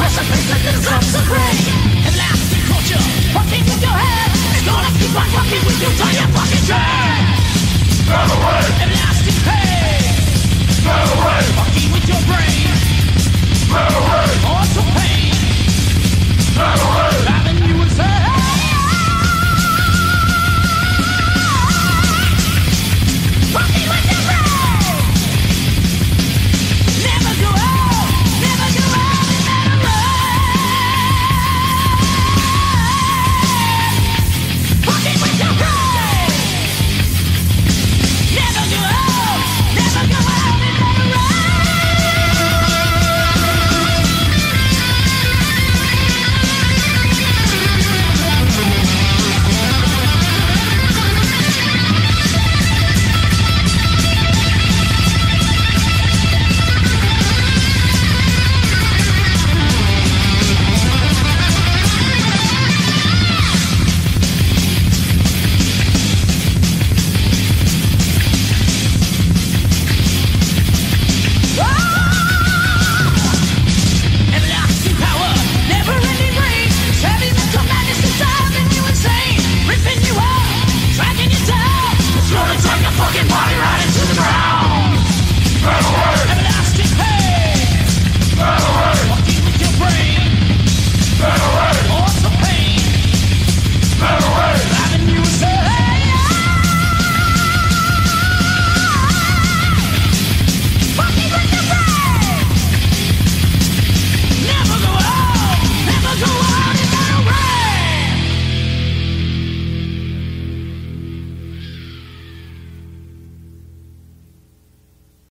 precipice that the drops of rain. Everlasting torture, fucking with your head. It's gonna keep on fucking with you till